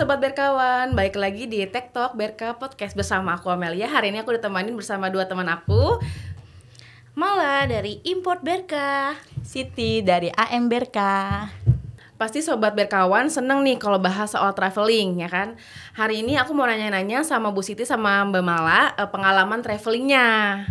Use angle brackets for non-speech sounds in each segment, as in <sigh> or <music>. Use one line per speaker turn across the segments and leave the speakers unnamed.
Sobat Berkawan, balik lagi di Talk Berka Podcast bersama aku Amelia. Hari ini aku ditemanin bersama dua teman aku.
Mala dari Import Berka.
Siti dari AM Berka.
Pasti Sobat Berkawan seneng nih kalau bahas soal traveling ya kan? Hari ini aku mau nanya-nanya sama Bu Siti sama Mbak Mala eh, pengalaman travelingnya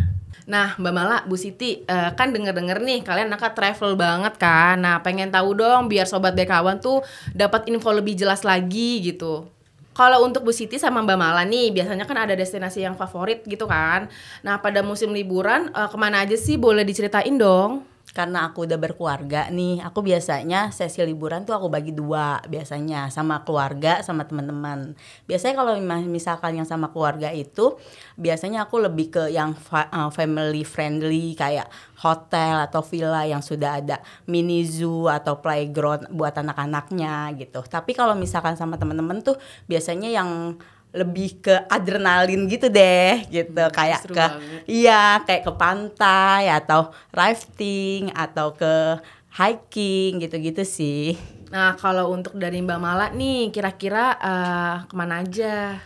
Nah, Mbak Mala, Bu Siti, eh, kan denger-denger nih kalian anak travel banget kan. Nah, pengen tahu dong biar sobat Bekawan tuh dapat info lebih jelas lagi gitu. Kalau untuk Bu Siti sama Mbak Mala nih, biasanya kan ada destinasi yang favorit gitu kan. Nah, pada musim liburan eh, ke mana aja sih boleh diceritain dong?
Karena aku udah berkeluarga nih aku biasanya sesi liburan tuh aku bagi dua biasanya sama keluarga sama teman-teman. Biasanya kalau misalkan yang sama keluarga itu biasanya aku lebih ke yang uh, family friendly kayak hotel atau villa yang sudah ada mini zoo atau playground buat anak-anaknya gitu. Tapi kalau misalkan sama teman-teman tuh biasanya yang lebih ke adrenalin gitu deh gitu hmm, kayak ke banget. iya kayak ke pantai atau rafting atau ke hiking gitu-gitu sih.
Nah kalau untuk dari Mbak Mala nih kira-kira uh, ke mana aja?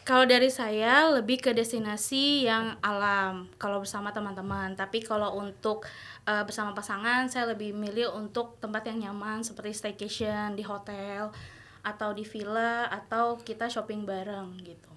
Kalau dari saya lebih ke destinasi yang alam kalau bersama teman-teman. Tapi kalau untuk uh, bersama pasangan saya lebih milih untuk tempat yang nyaman seperti staycation di hotel atau di villa atau kita shopping bareng gitu.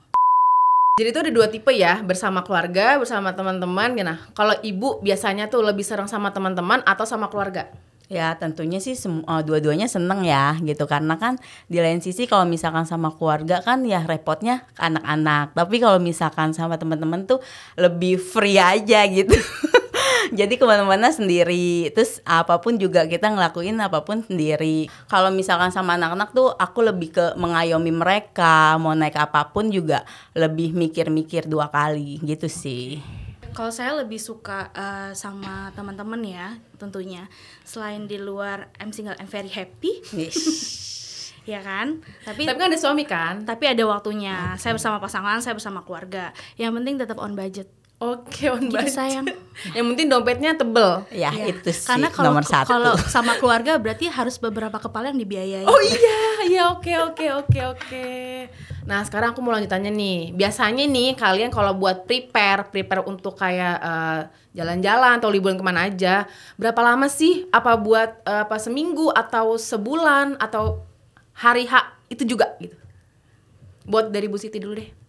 Jadi itu ada dua tipe ya, bersama keluarga, bersama teman-teman. Nah, kalau ibu biasanya tuh lebih sering sama teman-teman atau sama keluarga?
Ya tentunya sih uh, dua-duanya seneng ya gitu karena kan di lain sisi kalau misalkan sama keluarga kan ya repotnya anak-anak tapi kalau misalkan sama teman-teman tuh lebih free aja gitu <laughs> jadi ke mana-mana sendiri. Terus apa pun juga kita ngelakuin apa pun sendiri. Kalau misalkan sama anak-anak tuh aku lebih ke mengayomi mereka. Mau naik apa pun juga lebih mikir-mikir dua kali gitu sih.
Kalau saya lebih suka uh, sama teman-teman ya tentunya. Selain di luar I'm single I'm very happy. <laughs> Ya kan?
Tapi tapi kan ada suami kan?
Tapi ada waktunya. Okay. saya bersama pasangan saya bersama keluarga. Yang penting tetap on budget
Oke, on gitu budget. sayang. <laughs> yang penting dompetnya tebel.
Ya, ya. itu sih
Karena kalau kalau <laughs> sama keluarga berarti harus beberapa kepala yang dibiayai.
Oh iya, iya oke oke oke oke. Nah, sekarang aku mau lanjutannya nih. Biasanya nih kalian kalau buat prepare, prepare untuk kayak uh, jalan-jalan atau liburan ke mana aja, berapa lama sih? Apa buat uh, apa seminggu atau sebulan atau hari H itu juga gitu? Buat dari Bu Siti dulu deh.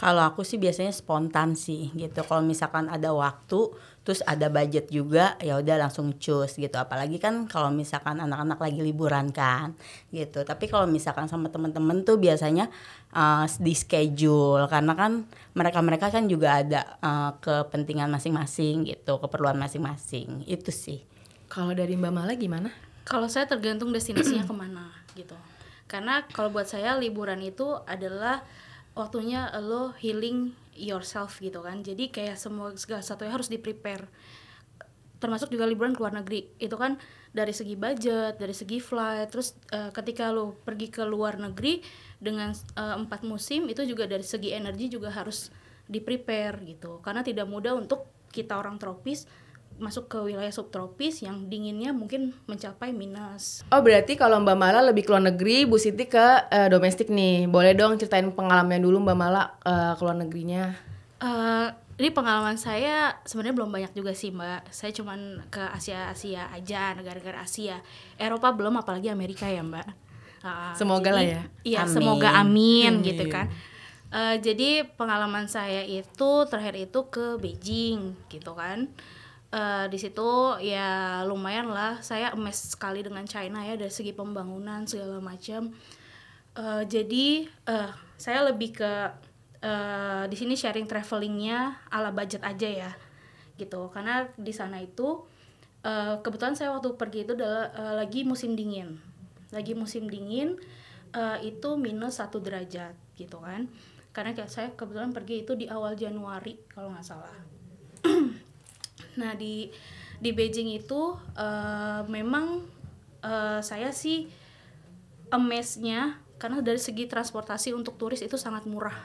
Kalau aku sih biasanya spontan sih gitu. Kalau misalkan ada waktu, terus ada budget juga, ya udah langsung cus gitu. Apalagi kan kalau misalkan anak-anak lagi liburan kan, gitu. Tapi kalau misalkan sama temen-temen tuh biasanya uh, di schedule karena kan mereka-mereka kan juga ada uh, kepentingan masing-masing gitu, keperluan masing-masing. Itu sih.
Kalau dari Mbak Mala gimana?
Kalau saya tergantung destinasinya ke mana gitu. Karena kalau buat saya liburan itu adalah waktunya lo healing yourself gitu kan. Jadi kayak semua segala satunya harus di prepare termasuk juga liburan ke luar negeri. Itu kan dari segi budget dari segi flight terus uh, ketika lo pergi ke luar negeri dengan uh, empat musim itu juga dari segi energi juga harus di prepare gitu. Karena tidak mudah untuk kita orang tropis masuk ke wilayah subtropis yang dinginnya mungkin mencapai minus.
Oh berarti kalau Mbak Mala lebih ke luar negeri, Bu Siti ke uh, domestik nih. Boleh dong ceritain pengalaman dulu Mbak Mala uh, ke luar negerinya.
Uh, ini pengalaman saya sebenarnya belum banyak juga sih Mbak. Saya cuman ke Asia Asia aja, negara-negara Asia. Eropa belum, apalagi Amerika ya Mbak.
Uh, semoga jadi, lah ya.
Iya amin. semoga amin, amin gitu kan. Uh, jadi pengalaman saya itu terakhir itu ke Beijing gitu kan uh, di situ ya lumayan lah. Saya emes sekali dengan China ya dari segi pembangunan segala macam. Uh, jadi uh, saya lebih ke uh, di sini sharing travelingnya ala budget aja ya gitu. Karena di sana itu uh, kebetulan saya waktu pergi itu adalah uh, lagi musim dingin. Lagi musim dingin uh, itu minus satu derajat gitu kan. Karena saya kebetulan pergi itu di awal Januari kalau nggak salah Nah di di Beijing itu uh, memang uh, saya sih amazed-nya karena dari segi transportasi untuk turis itu sangat murah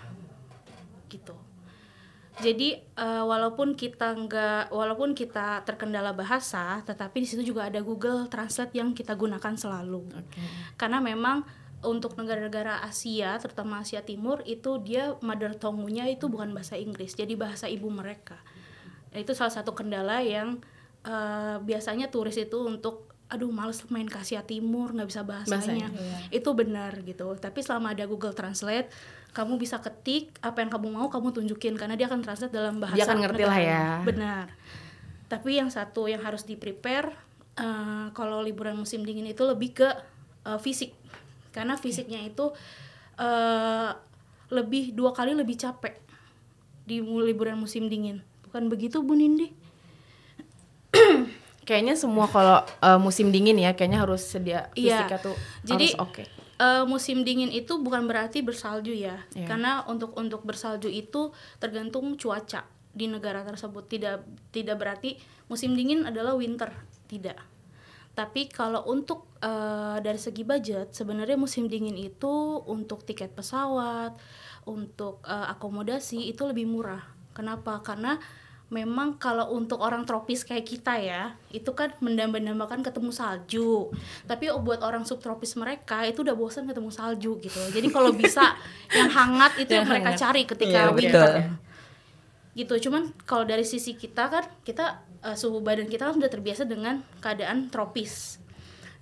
gitu. Jadi uh, walaupun kita nggak walaupun kita terkendala bahasa, tetapi di situ juga ada Google Translate yang kita gunakan selalu. Okay. Karena memang untuk negara-negara Asia, terutama Asia Timur itu dia mother tongue-nya itu bukan bahasa Inggris, jadi bahasa ibu mereka. Itu salah satu kendala yang uh, biasanya turis itu untuk aduh males main ke Asia Timur nggak bisa bahasanya, bahasanya iya. itu benar gitu. Tapi selama ada Google Translate kamu bisa ketik apa yang kamu mau kamu tunjukin karena dia akan translate dalam bahasa
dia akan ngerti lah ya.
benar. Tapi yang satu yang harus di prepare uh, kalau liburan musim dingin itu lebih ke uh, fisik. Karena fisiknya itu uh, lebih dua kali lebih capek di liburan musim dingin bukan begitu Bu Nindi <clears throat>
kayaknya semua kalau uh, musim dingin ya kayaknya harus sedia iya. fisiknya tuh
jadi
oke okay.
uh, musim dingin itu bukan berarti bersalju ya yeah. karena untuk untuk bersalju itu tergantung cuaca di negara tersebut tidak tidak berarti musim dingin adalah winter tidak tapi kalau untuk uh, dari segi budget, sebenarnya musim dingin itu untuk tiket pesawat, untuk uh, akomodasi itu lebih murah. Kenapa? Karena memang kalau untuk orang tropis kayak kita ya, itu kan mendambakan ketemu salju. Tapi buat orang subtropis mereka itu udah bosan ketemu salju gitu. Jadi kalau bisa <laughs> yang hangat itu yang mereka cari ketika yeah, winter. Betul. Gitu. Cuman kalau dari sisi kita kan kita uh, suhu badan kita kan sudah terbiasa dengan keadaan tropis.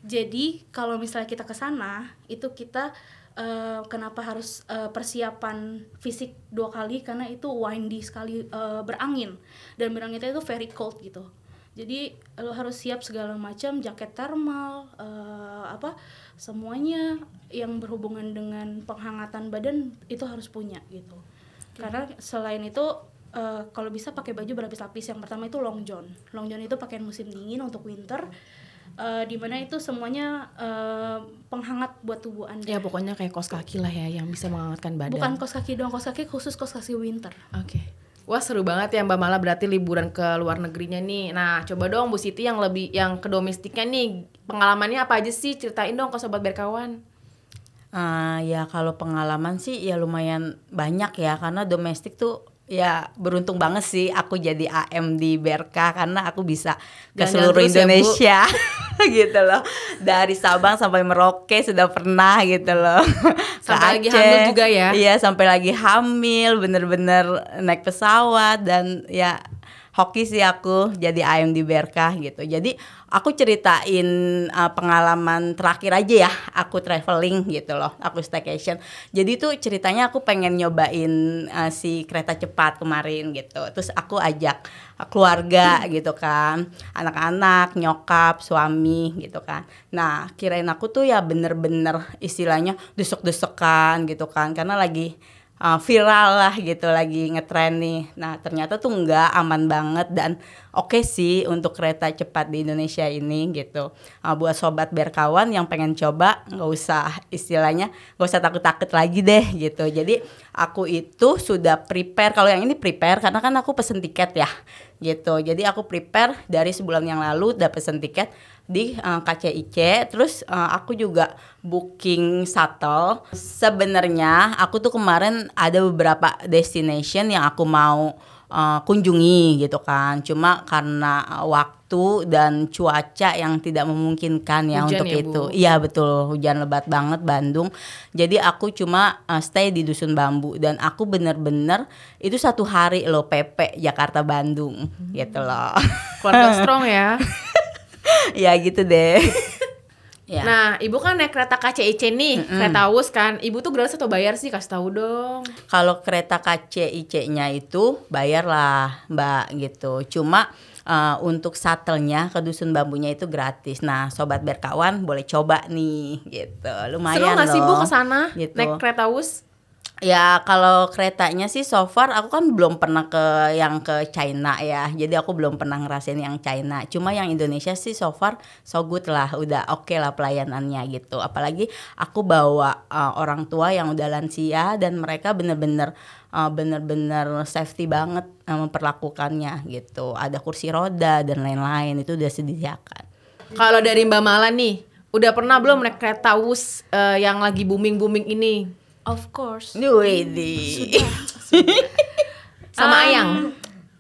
Jadi kalau misalnya kita ke sana itu kita uh, kenapa harus uh, persiapan fisik dua kali? Karena itu windy sekali uh, berangin. Dan beranginnya itu very cold gitu. Jadi lo harus siap segala macam jaket thermal uh, apa semuanya yang berhubungan dengan penghangatan badan itu harus punya gitu. Karena selain itu uh, kalau bisa pakai baju berlapis-lapis. Yang pertama itu long john. Long john itu pakaian musim dingin untuk winter uh, di mana itu semuanya uh, penghangat buat tubuh anda
ya pokoknya kayak kos kaki lah ya yang bisa menghangatkan badan
bukan kos kaki doang kos kaki khusus kos kaki winter
oke okay. Wah seru banget ya Mbak Mala berarti liburan ke luar negerinya nih. Nah coba dong Bu Siti yang lebih yang ke domestiknya nih pengalamannya apa aja sih ceritain dong ke sobat berkawan.
Uh, ya kalau pengalaman sih ya lumayan banyak ya karena domestik tuh ya beruntung banget sih aku jadi AM di Berka karena aku bisa ke seluruh ya, Indonesia ya, <laughs> gitu loh. Dari Sabang sampai Merauke sudah pernah gitu loh. <laughs>
Sampai lagi hamil juga ya?
Iya sampai lagi hamil bener-bener naik pesawat dan ya hoki sih aku jadi ayam di Berkah gitu. Jadi aku ceritain uh, pengalaman terakhir aja ya, aku traveling gitu loh, aku staycation. Jadi tuh ceritanya aku pengen nyobain uh, si kereta cepat kemarin gitu. Terus aku ajak keluarga gitu kan, anak-anak, nyokap, suami gitu kan. Nah kirain aku tuh ya bener-bener istilahnya desek-desekan gitu kan, karena lagi uh, viral lah gitu lagi ngetren nih. Nah ternyata tuh nggak aman banget dan oke okay sih untuk kereta cepat di Indonesia ini gitu. Uh, buat sobat berkawan yang pengen coba nggak usah istilahnya nggak usah takut-takut lagi deh gitu. Jadi aku itu sudah prepare kalau yang ini prepare karena kan aku pesen tiket ya gitu. Jadi aku prepare dari sebulan yang lalu udah pesen tiket di uh, eh, KCIC terus uh, aku juga booking shuttle. Sebenarnya aku tuh kemarin ada beberapa destination yang aku mau uh, kunjungi gitu kan. Cuma karena waktu dan cuaca yang tidak memungkinkan ya hujan untuk ya, itu. Bu? iya betul. Hujan lebat banget Bandung. Jadi aku cuma uh, stay di dusun bambu. Dan aku bener-bener itu satu hari loh PP Jakarta Bandung. Hmm. gitu loh.
Keluarga strong ya <laughs> <laughs>
ya gitu deh. <laughs>
ya. Nah, ibu kan naik kereta KCIC nih, mm -hmm. kereta Wus kan. Ibu tuh gratis atau bayar sih? Kasih tahu dong.
Kalau kereta KCIC-nya itu bayar lah, Mbak gitu. Cuma uh, untuk shuttle-nya ke dusun bambunya itu gratis. Nah, sobat berkawan boleh coba nih gitu. Lumayan Seru gak
sih Bu ke sana gitu. naik kereta Wus?
Ya kalau keretanya sih so far aku kan belum pernah ke yang ke China ya. Jadi aku belum pernah ngerasain yang China. Cuma yang Indonesia sih so far so good lah. Udah oke okay lah pelayanannya gitu. Apalagi aku bawa uh, orang tua yang udah lansia dan mereka bener-bener uh, bener-bener safety banget uh, memperlakukannya gitu. Ada kursi roda dan lain-lain itu udah disediakan.
Kalau dari Mbak Mala nih, udah pernah belum naik kereta Wus uh, yang lagi booming-booming ini?
Of course.
Widih.
Sama um, Ayang.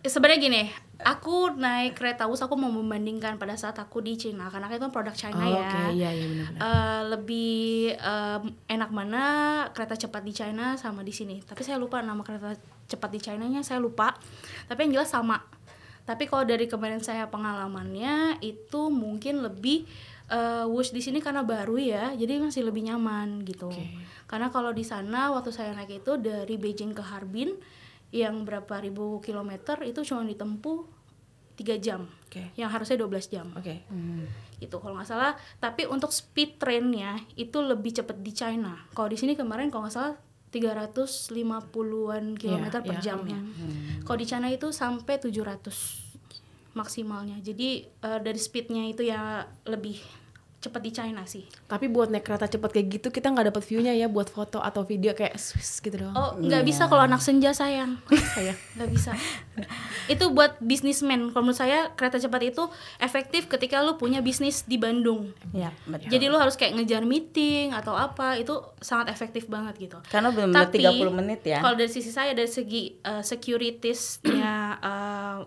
Sebenarnya gini, aku naik kereta bus aku mau membandingkan pada saat aku di Cina karena itu kan produk China
Oh,
ya.
Oke, iya iya benar-benar.
Eh, lebih em, enak mana kereta cepat di China sama di sini. Tapi saya lupa nama kereta cepat di China-nya saya lupa. Tapi yang jelas sama. Tapi kalau dari kemarin saya pengalamannya itu mungkin lebih eh, Wush di sini karena baru ya, jadi masih lebih nyaman gitu.
Oke.
Karena kalau di sana waktu saya naik itu dari Beijing ke Harbin yang berapa ribu kilometer itu cuma ditempuh tiga jam,
Oke.
yang harusnya 12 jam
Oke.
gitu kalau nggak salah tapi untuk speed trainnya itu lebih cepat di China kalau di sini kemarin kalau nggak salah 350-an kilometer
Iya,
per
iya.
jamnya kalau di China itu sampai 700 maksimalnya jadi eh, dari speednya itu ya lebih cepat di China sih
Tapi buat naik kereta cepat kayak gitu kita nggak dapat view-nya ya buat foto atau video kayak Swiss gitu doang.
oh nggak bisa kalau anak senja sayang <laughs>
saya.
nggak bisa itu buat bisnismen kalau menurut saya kereta cepat itu efektif ketika lu punya bisnis di Bandung
Ya, betul.
Jadi lu harus kayak ngejar meeting atau apa itu sangat efektif banget gitu.
Karena benar-benar
Tapi
30 menit ya.
Kalau dari sisi saya dari segi uh, securitiesnya uh,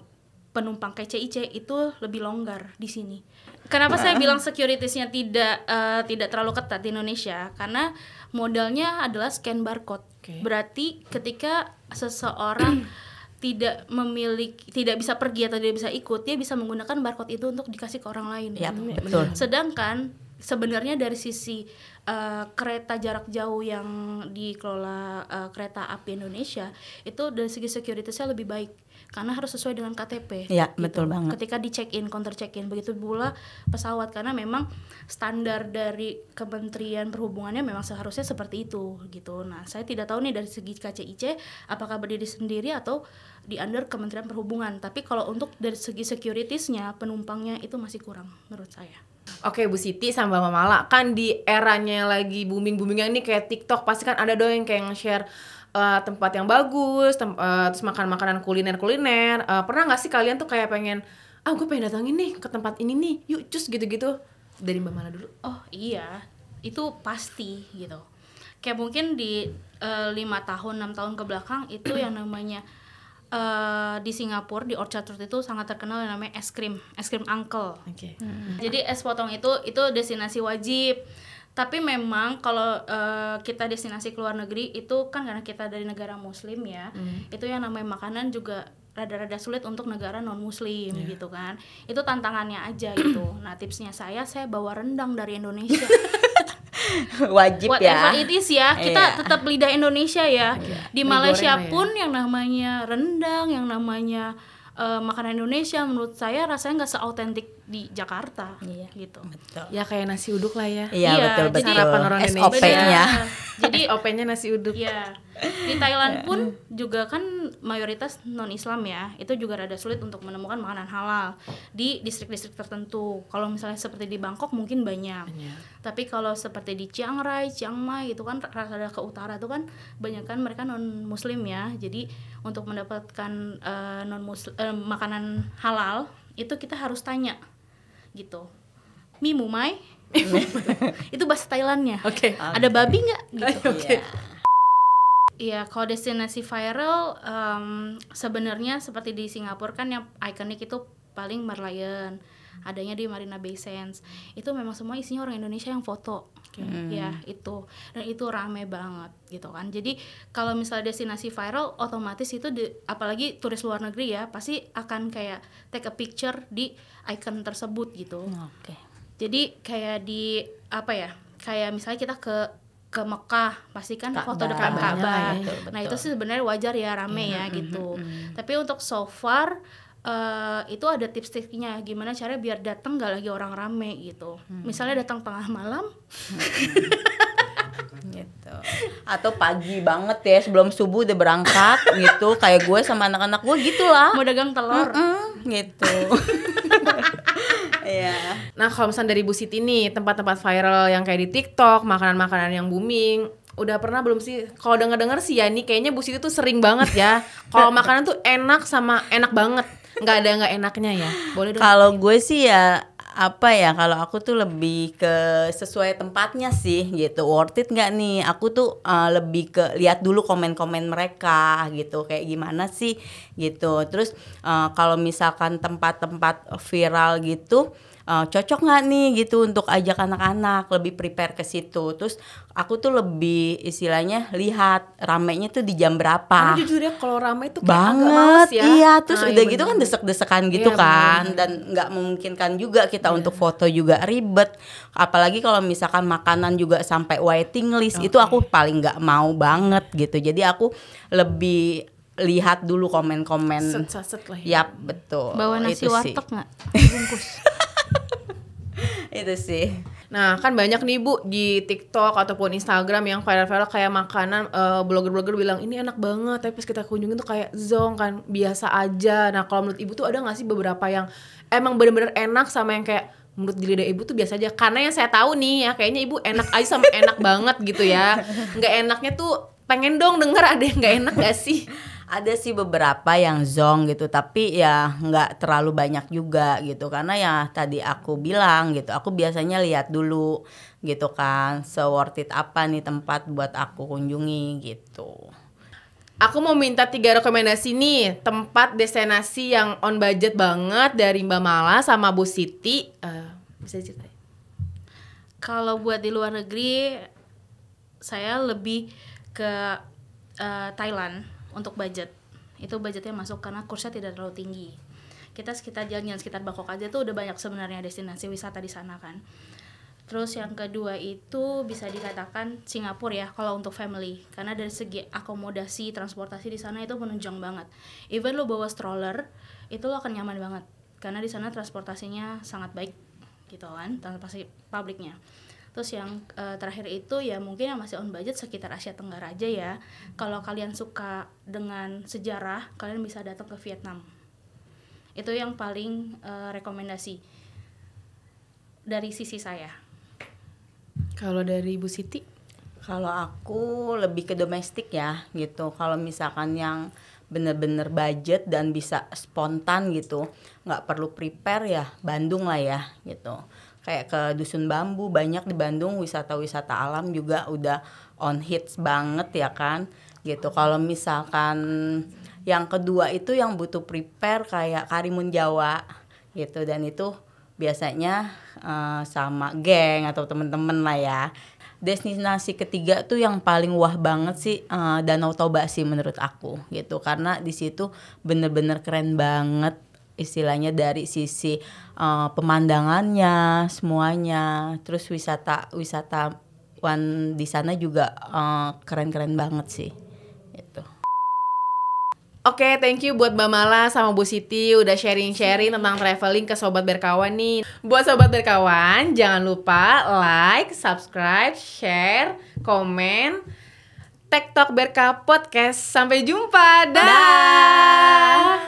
penumpang KCIC itu lebih longgar di sini. Kenapa saya bilang securitiesnya tidak uh, tidak terlalu ketat di Indonesia? Karena modalnya adalah scan barcode.
Oke.
Berarti ketika seseorang <clears throat> tidak memiliki tidak bisa pergi atau tidak bisa ikut, dia bisa menggunakan barcode itu untuk dikasih ke orang lain.
Ya, betul.
Sedangkan sebenarnya dari sisi uh, kereta jarak jauh yang dikelola uh, kereta api Indonesia itu dari segi securitynya lebih baik karena harus sesuai dengan KTP.
Ya, betul banget.
Ketika di check in, counter check in, begitu pula pesawat karena memang standar dari Kementerian Perhubungannya memang seharusnya seperti itu gitu. Nah, saya tidak tahu nih dari segi KCIC apakah berdiri sendiri atau di under Kementerian Perhubungan. Tapi kalau untuk dari segi securitiesnya penumpangnya itu masih kurang menurut saya.
Oke Bu Siti sama Mbak Mala kan di eranya lagi booming boomingnya ini kayak TikTok pasti kan ada dong yang kayak nge-share eh, tempat yang bagus, tem- eh, terus makan makanan kuliner kuliner. pernah nggak sih kalian tuh kayak pengen ah gue pengen datangin nih ke tempat ini nih, yuk cus gitu-gitu dari Mbak Mala dulu.
Oh iya, itu pasti gitu. Kayak mungkin di eh, lima tahun enam tahun ke belakang itu yang namanya eh, di Singapura di Orchard Road itu sangat terkenal yang namanya es krim, es krim uncle.
Oke.
Jadi es potong itu itu destinasi wajib. Tapi memang kalau eh, kita destinasi ke luar negeri itu kan karena kita dari negara muslim ya. Itu yang namanya makanan juga rada-rada sulit untuk negara non muslim gitu kan. Itu tantangannya aja gitu. Nah, tipsnya saya saya bawa rendang dari Indonesia. <laughs> <laughs>
Wajib
Whatever
ya.
it is ya, kita
Iya.
tetap lidah Indonesia ya. Di
Mie
Malaysia
goreng lah ya.
pun yang namanya rendang, yang namanya eh, makanan Indonesia menurut saya rasanya nggak seautentik di Jakarta
Iya.
gitu.
Betul.
Ya kayak nasi uduk lah ya.
Iya,
Iya,
betul
jadi-
betul.
Harapan orang Indonesia.
SOP-nya.
Benar. Jadi
SOP-nya nasi uduk.
ya di Thailand pun juga kan mayoritas non Islam ya. Itu juga rada sulit untuk menemukan makanan halal di distrik-distrik tertentu. Kalau misalnya seperti di Bangkok mungkin banyak.
Banyak.
Tapi kalau seperti di Chiang Rai, Chiang Mai itu kan rada ke utara itu kan banyak kan mereka non muslim ya. Jadi untuk mendapatkan non muslim makanan halal itu kita harus tanya gitu. Mi mumai? <laughs> <laughs> itu bahasa Thailandnya.
Oke.
Ada babi nggak? <laughs> Gitu.
Oke.
Iya, kalau destinasi viral em, sebenarnya seperti di Singapura kan yang ikonik itu paling Merlion, adanya di Marina Bay Sands. Itu memang semua isinya orang Indonesia yang foto. Ya, itu. Dan itu rame banget gitu kan. Jadi kalau misalnya destinasi viral otomatis itu di- apalagi turis luar negeri ya, pasti akan kayak take a picture di icon tersebut gitu.
Oke.
Jadi kayak di apa ya? Kayak misalnya kita ke ke Mekah, pasti kan foto
Ka'bahnya
Ka'bah.
ya.
Betul,
Nah, itu sih sebenarnya wajar ya rame ya gitu. Tapi untuk so far eh, itu ada tips-tipsnya gimana caranya biar datang gak lagi orang rame gitu. Misalnya datang tengah malam, <laughs>
gitu atau pagi banget ya sebelum subuh udah berangkat <laughs> gitu kayak gue sama anak-anak gue gitulah
mau dagang telur.
Mm, gitu <laughs> Iya.
Nah kalau misalnya dari Bu Siti nih tempat-tempat viral yang kayak di TikTok, makanan-makanan yang booming, udah pernah belum sih? Kalau denger-denger sih ya nih kayaknya Bu Siti tuh sering banget ya. <laughs> Kalau makanan tuh enak sama enak banget, nggak ada nggak enaknya ya. Boleh dong.
Kalau gue sih ya apa ya kalau aku tuh lebih ke sesuai tempatnya sih gitu. Worth it nggak nih? Aku tuh uh, lebih ke lihat dulu komen-komen mereka gitu. Kayak gimana sih gitu. Terus uh, kalau misalkan tempat-tempat viral gitu uh, cocok nggak nih gitu untuk ajak anak-anak lebih prepare ke situ terus aku tuh lebih istilahnya lihat ramenya tuh di jam berapa
Karena jujur ya kalau ramai tuh kayak
banget
agak males ya.
iya terus
Ah,
udah
iya
gitu kan desek-desekan gitu
Iya,
kan
bener.
dan nggak memungkinkan juga kita untuk foto juga ribet apalagi kalau misalkan makanan juga sampai waiting list itu aku paling nggak mau banget gitu jadi aku lebih lihat dulu komen-komen
Set, set, set lah ya.
Yap, betul.
Bawa nasi warteg nggak? <laughs> Bungkus. <laughs>
Itu sih.
Nah kan banyak nih bu di TikTok ataupun Instagram yang viral-viral kayak makanan eh, blogger-blogger bilang ini enak banget tapi pas kita kunjungin tuh kayak zong kan biasa aja. Nah kalau menurut ibu tuh ada nggak sih beberapa yang emang bener-bener enak sama yang kayak menurut di lidah ibu tuh biasa aja karena yang saya tahu nih ya kayaknya ibu enak aja sama enak banget gitu ya nggak enaknya tuh pengen dong denger ada yang nggak enak gak sih
Ada sih beberapa yang zong gitu, tapi ya nggak terlalu banyak juga gitu. Karena ya tadi aku bilang gitu, aku biasanya lihat dulu gitu kan, se worth it apa nih tempat buat aku kunjungi gitu.
Aku mau minta tiga rekomendasi nih tempat destinasi yang on budget banget dari Mbak Mala sama Bu Siti. Eh, bisa ceritain?
Kalau buat di luar negeri, saya lebih ke eh, Thailand untuk budget. Itu budgetnya masuk karena kursnya tidak terlalu tinggi. Kita sekitar jalan-jalan sekitar Bangkok aja tuh udah banyak sebenarnya destinasi wisata di sana kan. Terus yang kedua itu bisa dikatakan Singapura ya kalau untuk family karena dari segi akomodasi transportasi di sana itu menunjang banget. Even lo bawa stroller itu lo akan nyaman banget karena di sana transportasinya sangat baik gitu kan transportasi publiknya. Terus yang eh, terakhir itu ya mungkin yang masih on budget sekitar Asia Tenggara aja ya. Kalau kalian suka dengan sejarah, kalian bisa datang ke Vietnam. Itu yang paling eh, rekomendasi dari sisi saya.
Kalau dari Bu Siti?
Kalau aku lebih ke domestik ya gitu. Kalau misalkan yang bener-bener budget dan bisa spontan gitu, nggak perlu prepare ya Bandung lah ya gitu. Kayak ke dusun bambu banyak di Bandung wisata-wisata alam juga udah on hits banget ya kan gitu. Kalau misalkan yang kedua itu yang butuh prepare kayak Karimun Jawa gitu. Dan itu biasanya eh, sama geng atau temen-temen lah ya. Destinasi ketiga tuh yang paling wah banget sih eh, Danau Toba sih menurut aku gitu. Karena di situ bener-bener keren banget istilahnya dari sisi eh, pemandangannya semuanya terus wisata wisatawan di sana juga eh, keren-keren banget sih gitu.
Oke, thank you buat Mbak Mala sama Bu Siti udah sharing-sharing tentang traveling ke Sobat Berkawan nih. Buat Sobat Berkawan, jangan lupa like, subscribe, share, komen, TikTok Berka Podcast. Sampai jumpa. Dah.
Dah.